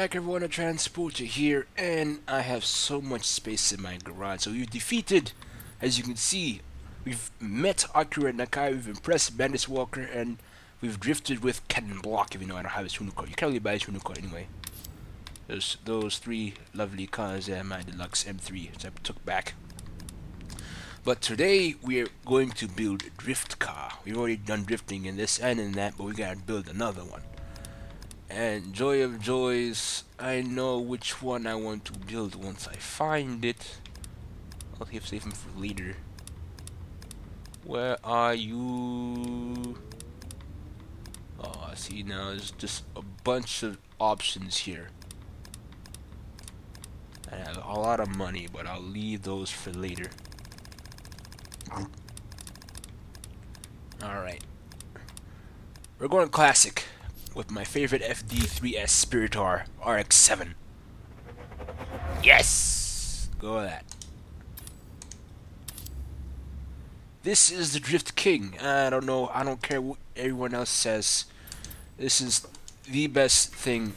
back everyone to Transporter here, and I have so much space in my garage. So we've defeated, as you can see, we've met Akira Nakai, we've impressed Bandit Walker, and we've drifted with Cannon Block, even though I don't have his Hoonicorn. You can't really buy his Hoonicorn anyway. There's those three lovely cars there, my deluxe M3, which I took back. But today we're going to build a drift car. We've already done drifting in this and in that, but we gotta build another one. And joy of joys, I know which one I want to build once I find it. I'll save him for later. Where are you? Oh, I see now there's just a bunch of options here. I have a lot of money, but I'll leave those for later. Alright. We're going classic with my favorite FD3S Spirit R RX-7. Yes! Go with that. This is the Drift King. I don't know, I don't care what everyone else says. This is the best thing,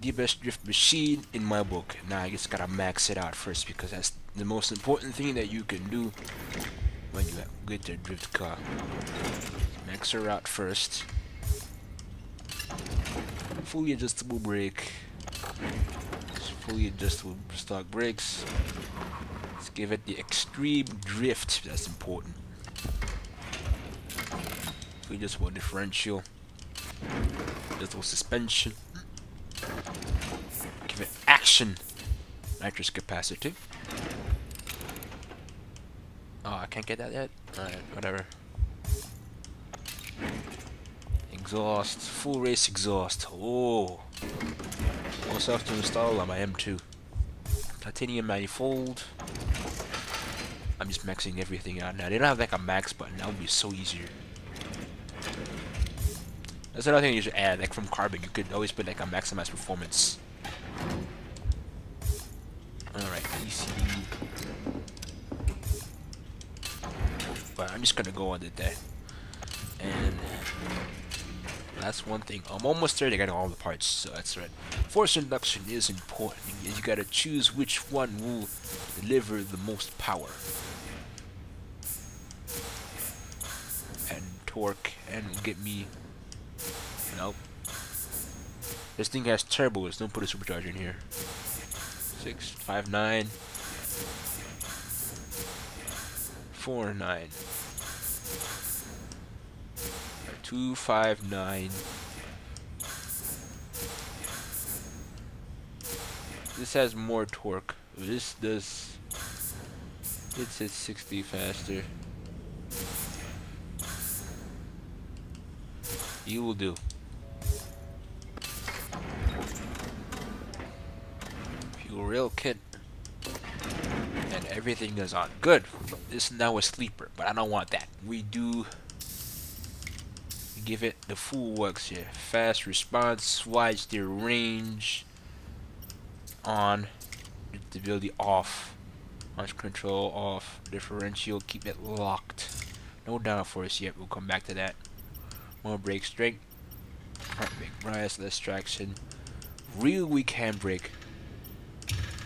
the best drift machine in my book. Now I just gotta max it out first because that's the most important thing that you can do when you get your drift car. Max her out first. Fully adjustable brake. Fully adjustable stock brakes. Let's give it the extreme drift. That's important. We just want differential. Adjustable suspension. Give it action. Nitrous capacity. Oh, I can't get that yet? Alright, whatever. Exhaust. Full race exhaust. Oh. Also have to install on my M2. Titanium manifold. I'm just maxing everything out now. They don't have like a max button. That would be so easier. That's another thing you should add. Like from Carbon, you could always put like a maximized performance. Alright. But I'm just gonna go under that. And that's one thing. I'm almost there to get all the parts, so that's right. Force induction is important. You gotta choose which one will deliver the most power. And torque, and get me... Nope. This thing has turbos, don't put a supercharger in here. Six, five, nine. Four, nine. Two, five, nine. This has more torque. This does. It's at 60 faster. You will do. Fuel rail kit. And everything is on. Good. This is now a sleeper, but I don't want that. We do give it the full works here. Fast response, wide steer range, on, stability off, launch control off, differential, keep it locked. No downforce yet, we'll come back to that. More brake strength, front brake bias, less traction, real weak handbrake.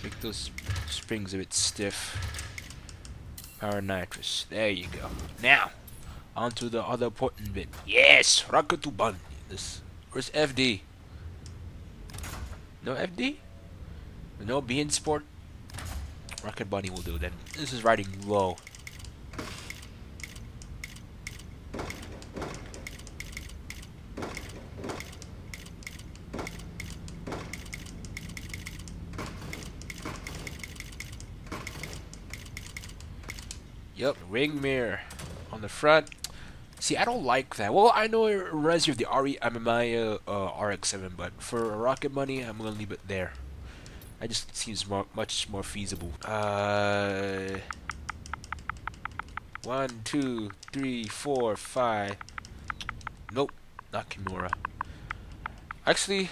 Make those springs a bit stiff. Power nitrous, there you go. Now, onto the other important bit. Yes, Rakatuban. This where's FD? No FD? No being sport? Rocket Bunny will do then. This is riding low. Yep, ring mirror on the front. See, I don't like that. Well, I know it reminds you of the RE Amemiya uh, uh, RX-7, but for Rocket Bunny, I'm gonna leave it there. It just seems more, much more feasible. Uh, one, two, three, four, five. Nope, not Kimura. Actually,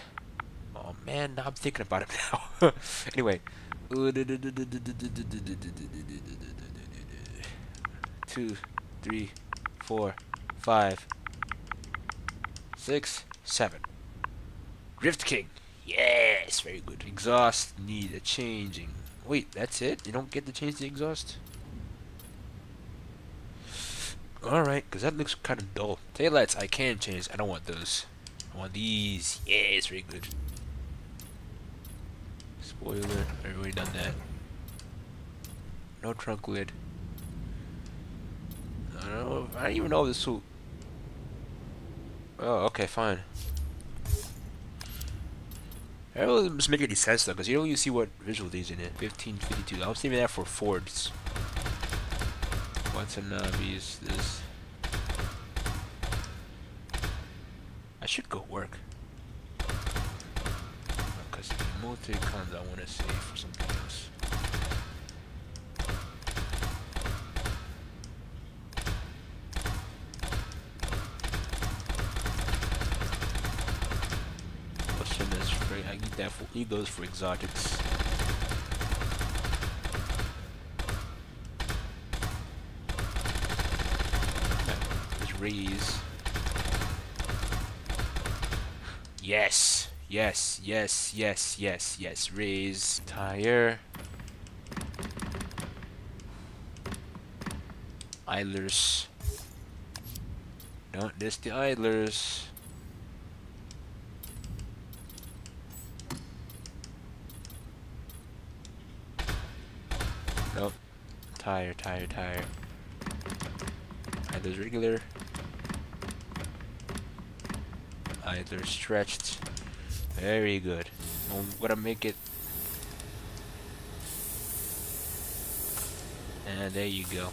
oh man, now I'm thinking about it now. anyway. Two, three, four, five, six, seven. Drift King. Yes, very good. Exhaust need a changing. Wait, that's it? You don't get to change the exhaust? Alright, because that looks kind of dull. Taillights I can change. I don't want those. I want these. Yes, very good. Spoiler. I've already done that. No trunk lid. I don't know. I don't even know if this will. Oh, okay, fine. That doesn't make any sense though, because you don't even see what visual these in it. 1552. I was saving that for Fords. Watanabe's uh, this. I should go work. Because the multi-cons I want to save for something else. I need that for exotics. Raise. Yes, yes, yes, yes, yes, yes. Raise tire. Idlers. Don't miss the idlers. Nope. Tire, tire, tire. Idler's regular. Idler stretched. Very good. I'm gonna make it. And there you go.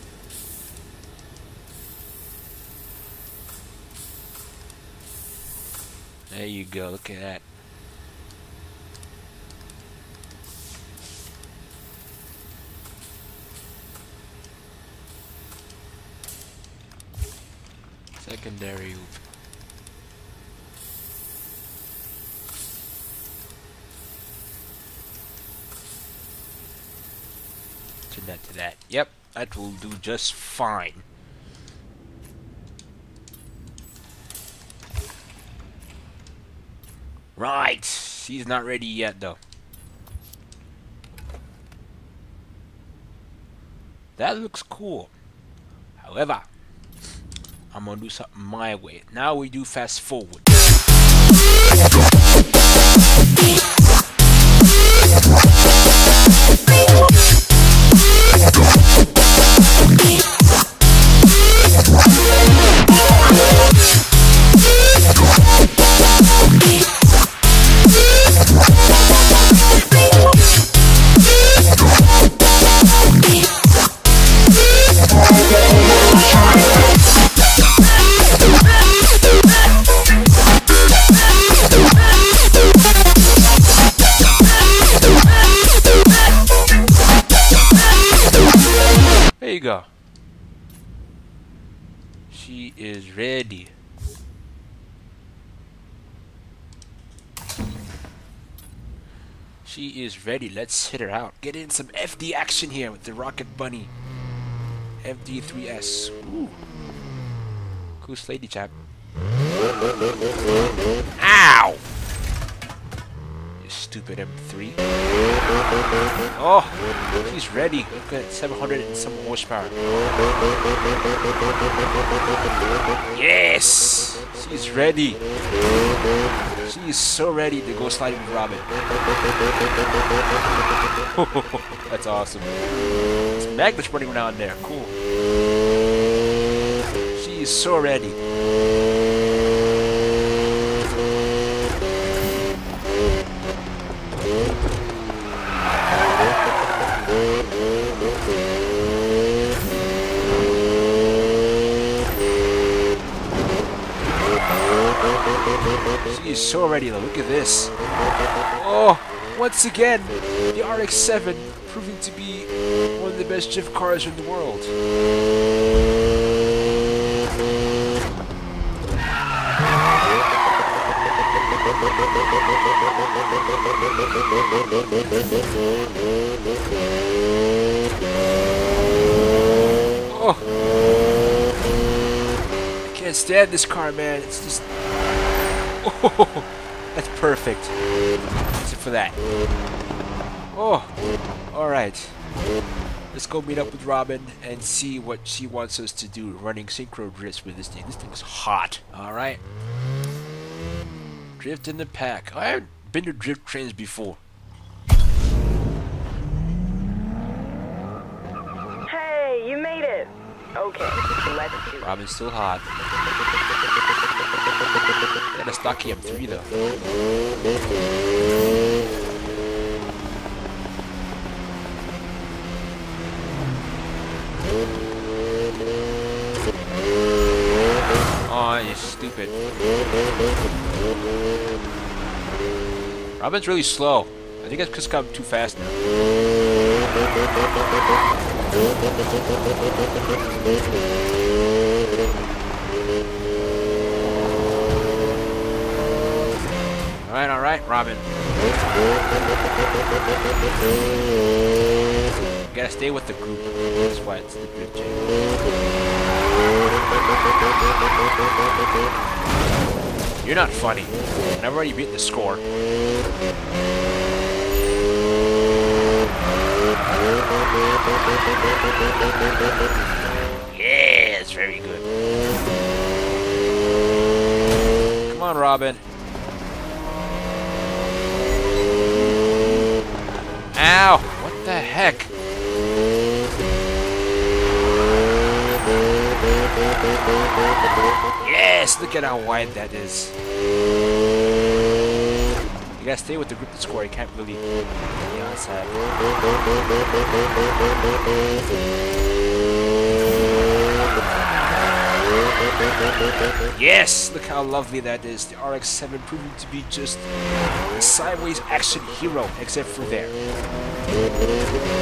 There you go, look at that. Secondary to that to that. Yep, that will do just fine. Right, he's not ready yet though. That looks cool. However, I'm gonna do something my way. Now we do fast forward. Ready. Let's hit her out. Get in some FD action here with the Rocket Bunny. FD3S. Ooh. Cool lady chap. Ow! stupid M3. Oh, he's ready. Look at 700 and some horsepower. Yes! She's ready. She is so ready to go sliding with Robyn. That's awesome. It's Magnus running around there. Cool. She is so ready. Is so ready though, look at this. Oh, once again, the RX-7 proving to be one of the best drift cars in the world. Oh. I can't stand this car, man. It's just Oh, That's perfect. Except for that. Oh, alright. Let's go meet up with Robyn and see what she wants us to do running synchro drifts with this thing. This thing is hot. Alright. Drift in the pack. I haven't been to drift trains before. Hey, you made it. Okay, let's do it. Robyn's still hot. Got a stocky M3 though. Oh, you stupid. Robyn's really slow. I think it's because I'm too fast now. Alright, Robyn. You gotta stay with the group. That's why it's the group change. You're not funny. And I've already beat the score. Yeah, it's very good. Come on, Robyn. What the heck? Yes! Look at how wide that is. You gotta stay with the group to score. You can't really be outside. Look how lovely that is. The RX-7 proving to be just a sideways action hero, except for there.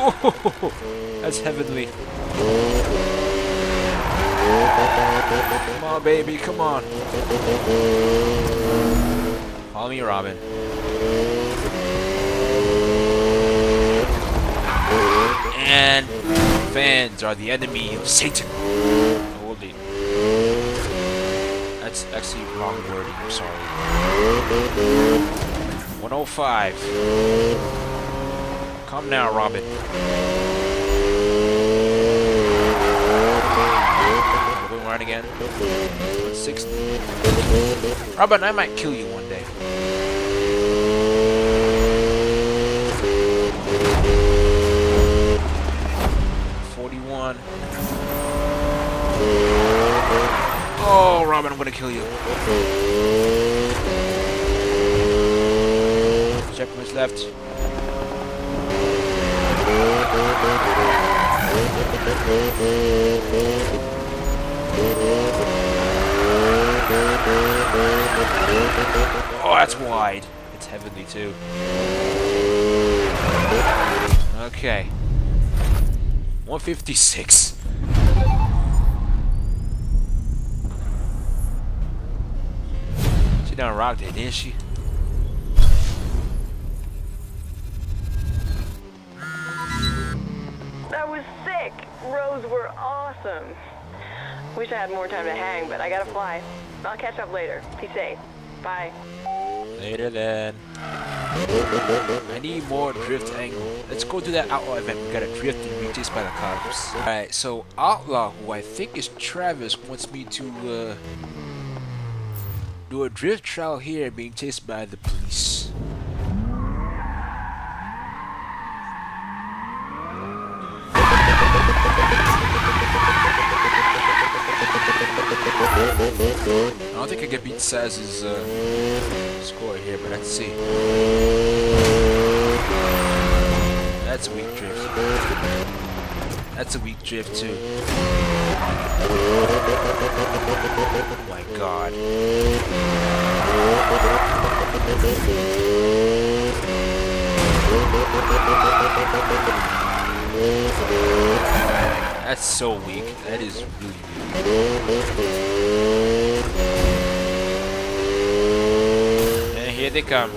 Oh, that's heavenly. Come on, baby, come on. Follow me, Robyn. And fans are the enemy of Satan. Holding. That's actually wrong wording, I'm sorry. 105. Come now, Robyn. Going right again. 60. Robyn, I might kill you one day. Forty-one. Oh, Robyn, I'm gonna kill you. Checkpoints left. Oh, that's wide. It's heavenly too. Okay. 156. She done rocked it, didn't she? That was sick. Rows were awesome. Wish I had more time to hang, but I gotta fly. I'll catch up later. Be safe. Bye. Later then. I need more drift angle. Let's go to that outlaw event. We gotta drift and be chased by the cops. Alright, so outlaw, who I think is Travis, wants me to uh, do a drift trial here being chased by the police. I don't think I can beat Saz's uh, score here, but let's see. That's a weak drift. That's a weak drift too. Oh my god. That's so weak. That is really weak. Here they come.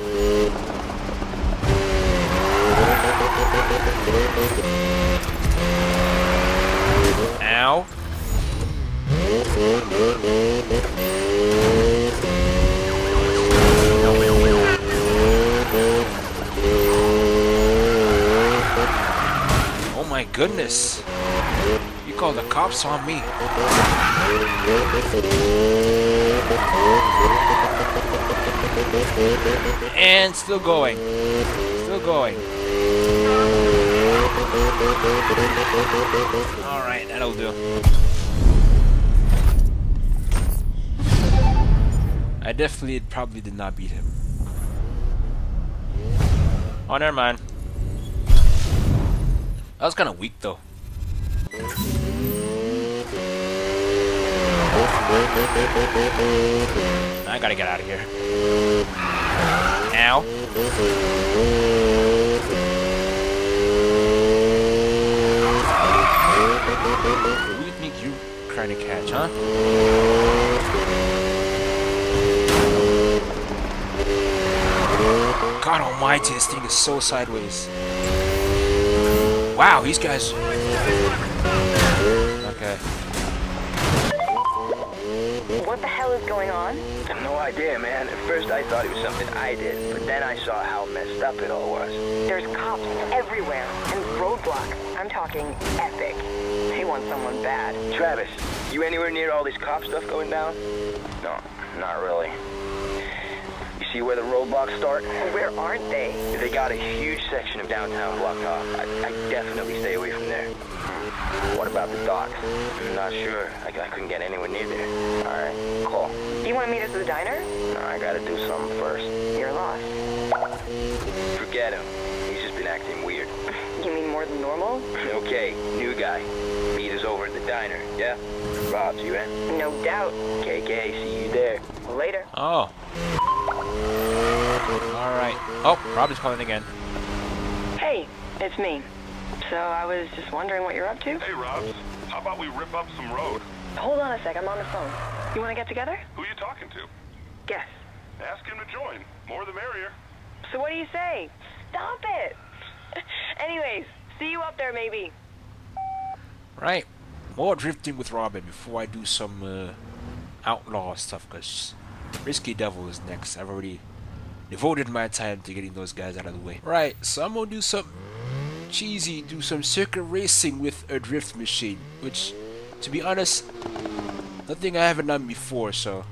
Ow. Oh my goodness. You call the cops on me. And still going. Still going. Alright, that'll do. I definitely probably did not beat him. Oh, never mind. That was kind of weak, though. I gotta get out of here. Now. Who do you think you trying to catch, huh? God almighty, this thing is so sideways. Wow, these guys... Okay. What the hell is going on? I have no idea, man. At first I thought it was something I did, but then I saw how messed up it all was. There's cops everywhere and roadblocks. I'm talking epic. They want someone bad. Travis, you anywhere near all this cop stuff going down? No, not really. You see where the roadblocks start? Where aren't they? They got a huge section of downtown blocked off. I, I definitely stay away from there. What about the docks? I'm not sure. I, I couldn't get anywhere near there. All right, cool. Do you want to meet us at the diner? No, I gotta do something first. You're lost. Forget him. He's just been acting weird. You mean more than normal? Okay, new guy. Meet us over at the diner, yeah? Rob's, you in? No doubt. KK, see you there. Later. Oh. Alright. Oh, Rob is calling again. Hey, it's me. So I was just wondering what you're up to. Hey, Robs. How about we rip up some road? Hold on a sec, I'm on the phone. You want to get together? Who are you talking to? Guess. Ask him to join. More the merrier. So what do you say? Stop it! Anyways, see you up there maybe. Right. More drifting with Robyn before I do some uh, outlaw stuff, because Risky Devil is next. I've already devoted my time to getting those guys out of the way. Right, so I'm gonna do something cheesy, do some circuit racing with a drift machine, which, to be honest, nothing I haven't done before, so...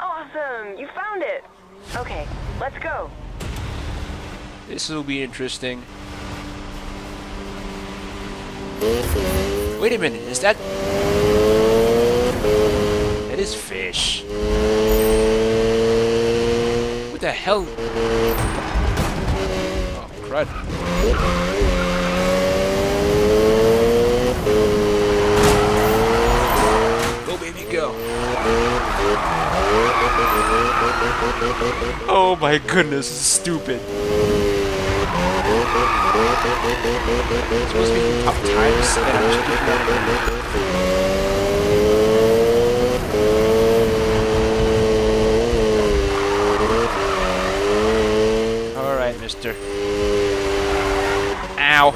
Awesome! You found it! Okay, let's go. This will be interesting. Wait a minute, is that... That is fish. What the hell? Oh, crud. Go, baby, go. Oh my goodness, this is stupid. It's supposed to be tough times, and I'm just doing that. Alright, mister. Ow.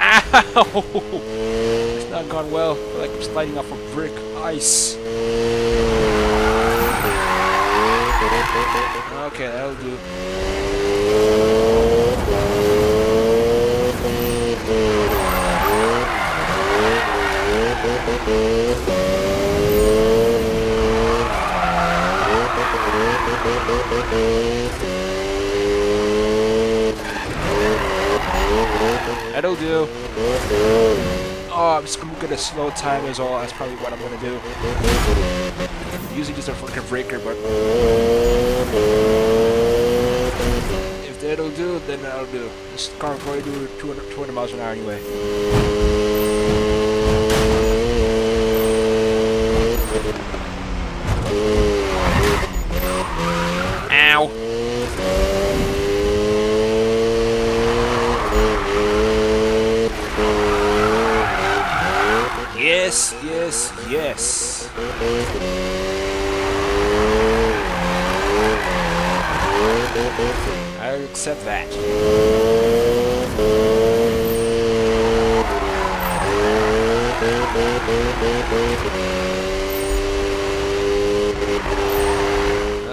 Ow! It's not gone well. Like I'm sliding off a brick ice. Okay, that'll do. That'll do. Oh, I'm just gonna get a slow time as well. That's probably what I'm gonna do. Usually just a fucking breaker, but if that'll do, then that'll do. This car will probably do 200, 200 miles an hour anyway. Yes, yes, yes. I accept that.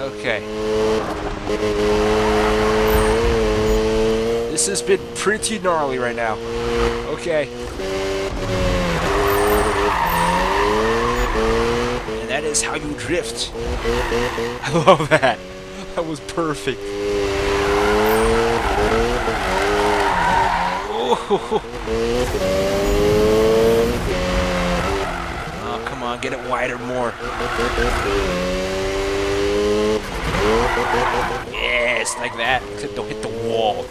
Okay. This has been pretty gnarly right now. Okay. That is how you drift. I love that. That was perfect. Oh. come on, get it wider more. Yes, like that. Except don't hit the wall.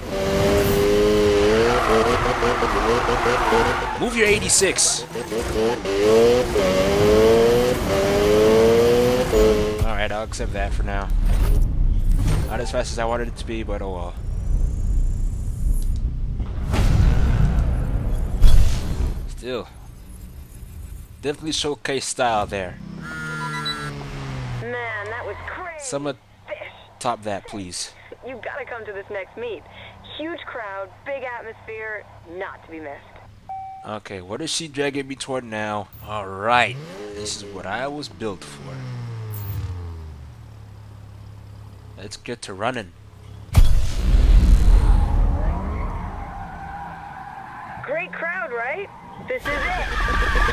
Move your 86. Alright, I'll accept that for now. Not as fast as I wanted it to be, but oh well. Still. Definitely showcase style there. Man, that was crazy. Someone Fish. top that, please. You gotta come to this next meet. Huge crowd, big atmosphere, not to be missed. Okay, what is she dragging me toward now? Alright, this is what I was built for. Let's get to running. Great crowd, right? This is it.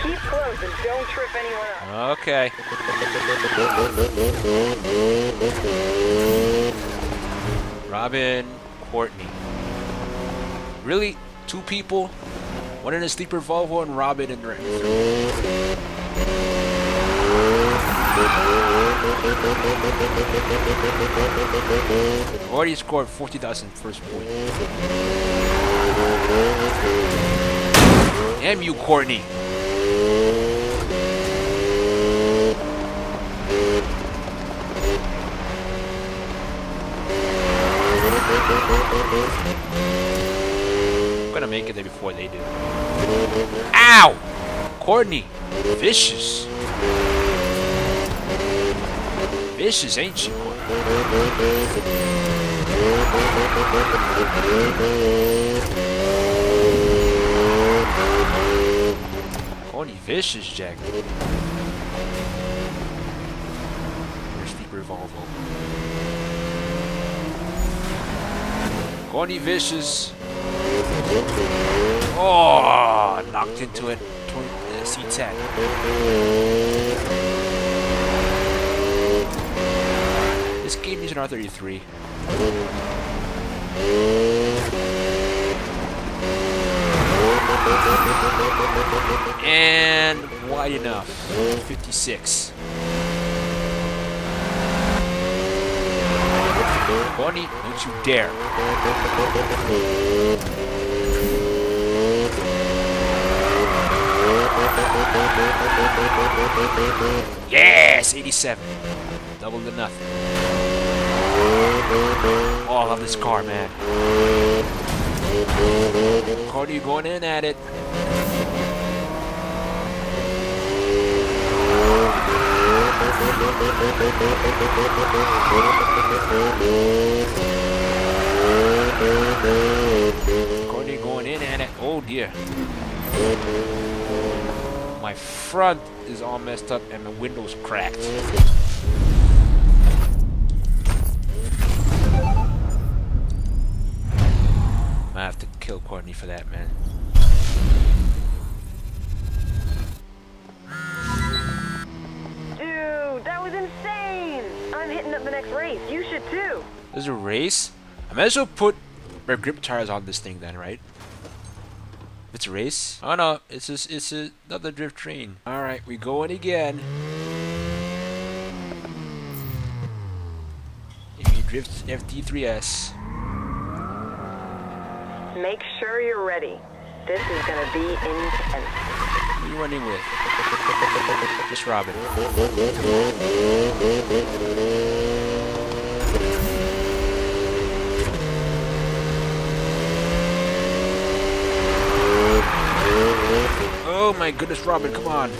Keep close and don't trip anyone up. Okay. Robyn, Courtney. Really? Two people? One in a sleeper Volvo and Robyn in the Already scored 40,000 first point. Damn you, Courtney. I'm gonna make it there before they do. Ow! Courtney, vicious. Vicious, ain't she, Courtney? Courtney vicious, Jack. Your sleeper Volvo. Courtney vicious. Oh, knocked into it. The uh, C10. This game needs an R33. And wide enough. 56. Bonnie, don't you dare. Yes, 87. Double to nothing. Oh, I love this car, man. Cardi going in at it. Cardi going in at it. Oh dear. My front is all messed up and the window's cracked. Kill Courtney for that, man. Dude, that was insane! I'm hitting up the next race. You should too. There's a race? I might as well put my grip tires on this thing then, right? It's a race? Oh no, it's just it's a, another drift train. Alright, we going again. If you drift FD3S. Make sure you're ready. This is gonna be intense. Who you running with? Just Robyn. Oh my goodness, Robyn, come on.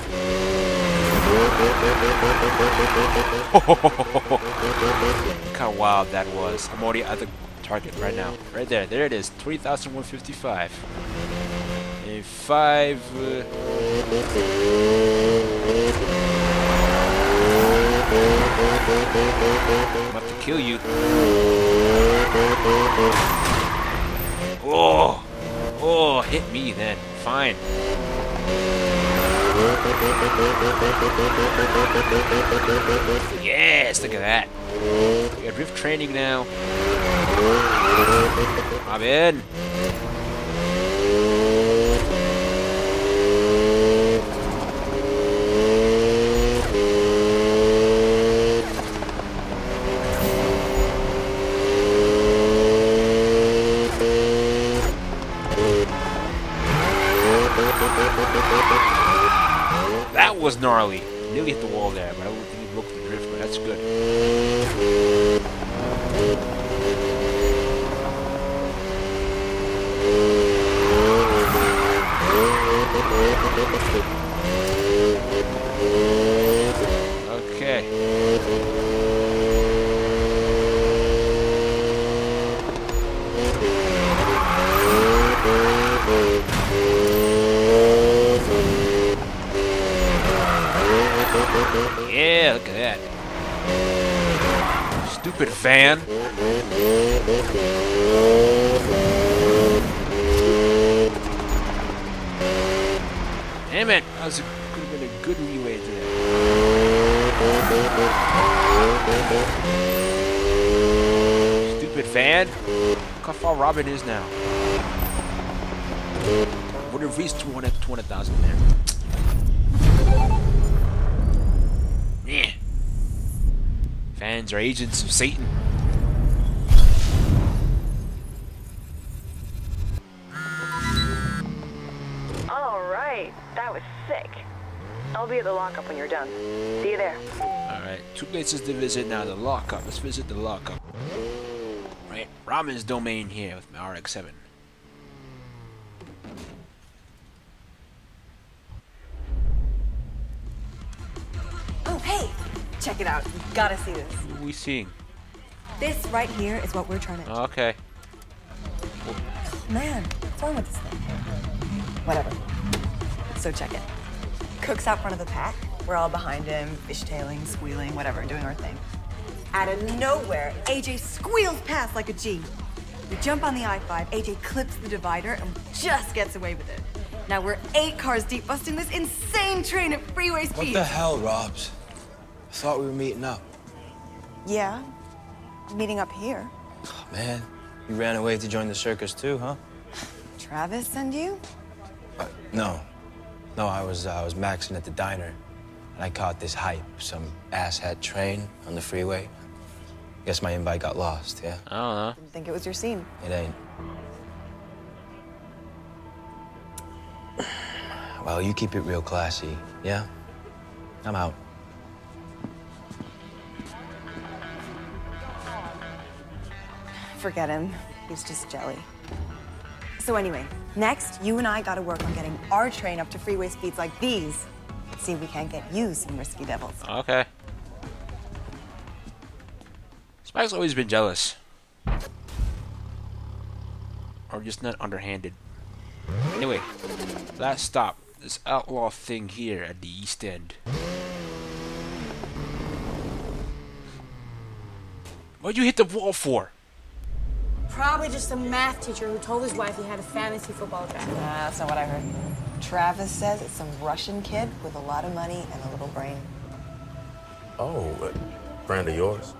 Look how wild that was. I'm already at the target right now. Right there. There it is. 3,155. A five. Uh, I'm about to kill you. Oh, oh, hit me then. Fine. Yes, look at that. We got drift training now. I'm in. That was gnarly. Nearly hit the wall there, but I don't think he broke the drift, but that's good. Okay. Yeah, look at that. Stupid van. Damn it! That was a, could have been a good leeway today. Stupid van. Look how far Robyn is now. Would have reached 200 200,000 there. Fans are agents of Satan. All right, that was sick. I'll be at the lockup when you're done. See you there. Alright, two places to visit now. The lockup. Let's visit the lockup. Right, Ramen's domain here with my RX-7. Check it out. You gotta see this. Who are we seeing? This right here is what we're trying to. Oh, okay. Man, what's wrong with this thing? Whatever. So check it. Cook's out front of the pack. We're all behind him, fishtailing, squealing, whatever, doing our thing. Out of nowhere, AJ squeals past like a G. We jump on the I-5, AJ clips the divider, and just gets away with it. Now we're eight cars deep busting this insane train at freeway speed. What speed. the hell, Robs? I thought we were meeting up. Yeah. Meeting up here. Oh, Man, you ran away to join the circus too, huh? Travis send you? Uh, no. No, I was uh, I was maxing at the diner, and I caught this hype, some asshat train on the freeway. Guess my invite got lost, yeah? I don't know. Didn't think it was your scene. It ain't. Well, you keep it real classy, yeah? I'm out. Forget him. He's just jelly. So anyway, next, you and I gotta work on getting our train up to freeway speeds like these. See if we can't get you some risky devils. Okay. Spike's always been jealous. Or just not underhanded. Anyway, last stop. This outlaw thing here at the East End. What'd you hit the wall for? Probably just a math teacher who told his wife he had a fantasy football draft. Nah, that's not what I heard. Travis says it's some Russian kid with a lot of money and a little brain. Oh, a friend of yours?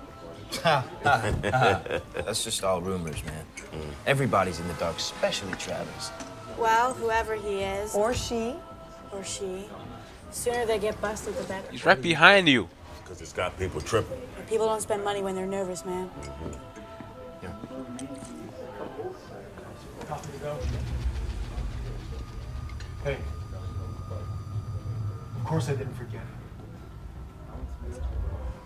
That's just all rumors, man. Hmm. Everybody's in the dark, especially Travis. Well, whoever he is, Or she. or she, sooner they get busted, the better. He's right behind you. Because it's got people tripping. People don't spend money when they're nervous, man. Mm-hmm. Hey. Of course I didn't forget.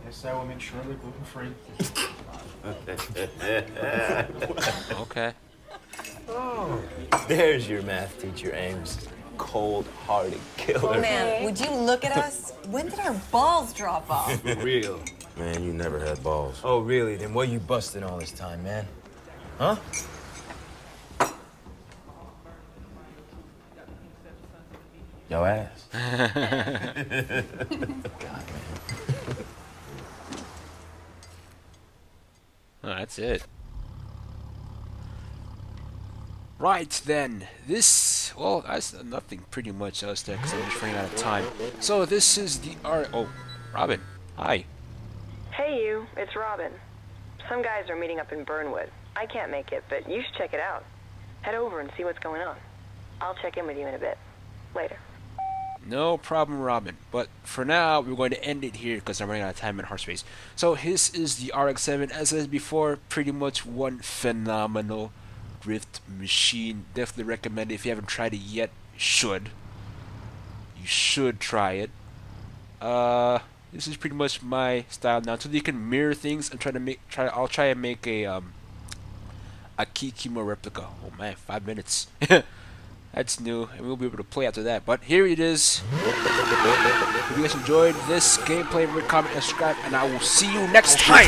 Yes, I will make sure they're gluten free. Okay. Oh. There's your math teacher, Ames. Cold-hearted killer. Oh man, would you look at us? When did our balls drop off? Real. Man, you never had balls. Oh, really? Then what you busting all this time, man? Huh? Yo ass. God, man. Oh, that's it. Right then, this well, that's nothing pretty much else there because I'm just running out of time. So this is the art. Oh, Robyn, hi. Hey, you. It's Robyn. Some guys are meeting up in Burnwood. I can't make it, but you should check it out. Head over and see what's going on. I'll check in with you in a bit. Later. No problem, Robyn. But for now, we're going to end it here because I'm running out of time in Heartspace. So this is the RX-7. As I said before, pretty much one phenomenal drift machine. Definitely recommend it. If you haven't tried it yet, should. You should try it. Uh, this is pretty much my style now. So you can mirror things and try to make. Try. I'll try and make a um. A Kikimo replica. Oh man, five minutes. That's new, and we'll be able to play after that. But here it is. If you guys enjoyed this gameplay, rate, comment, and subscribe, and I will see you next time.